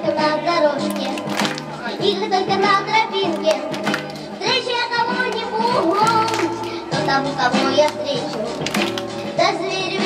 только на дорожке, Игры только на тропинке. Встречу я кого-нибудь, то тому, кого я встречу, до зверю.